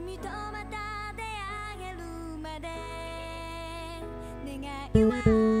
君とまた出会えるまで願いは